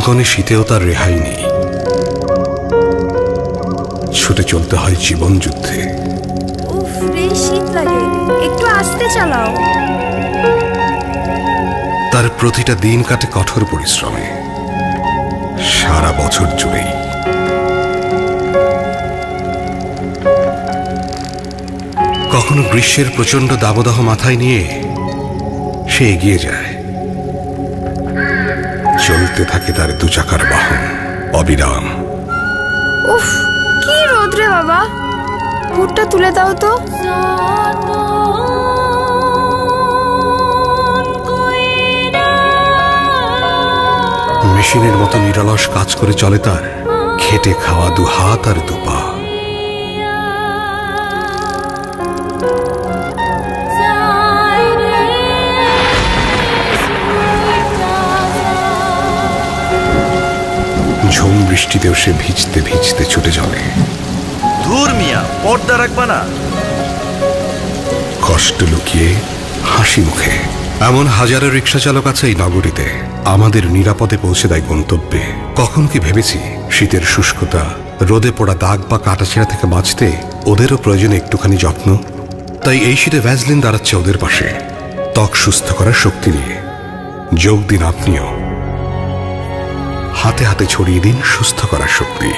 কনকনে শীতেও তার রেহাই নেই। ছুটে চলতে হয় জীবন যুদ্ধে। শীত লাগে। একটু আস্তে চালাও। তার প্রতিটা দিন কাটে কঠোর পরিশ্রমে। সারা বছর জুড়েই। কখনো গ্রীষ্মের প্রচণ্ড দাবদাহ মাথায় নিয়ে সে এগিয়ে যায়। চলতে থাকে তার দু চাকার বাহন। অবিরাম। উফ কি রোদ্রে বাবা। হুটটা তুলে দাও তো। মেশিনের মতো নিরলস কাজ করে চলে তার। খেটে খাওয়া দু হাত আর দু পা। ঝুম বৃষ্টিতেও সে ভিজতে ভিজতে ছুটে চলে। ধুর মিয়া পর্দা রাখবা না। কষ্ট লুকিয়ে হাসি মুখে। এমন হাজারো রিক্সা চালক আছে এই নগরীতে। আমাদের নিরাপদে পৌঁছে দেয় গন্তব্যে। কখন কি ভেবেছি শীতের শুষ্কতা রোদে পড়া দাগ বা কাটাছেঁড়া থেকে বাঁচতে ওদেরও প্রয়োজন একটুখানি যত্ন। তাই এই শীতে ভ্যাজলিন দাঁড়াচ্ছে ওদের পাশে। ত্বক সুস্থ করার শক্তি নিয়ে। যোগ দিন আপনিও। হাতে হাতে ছড়িয়ে দিন সুস্থ করার শক্তি।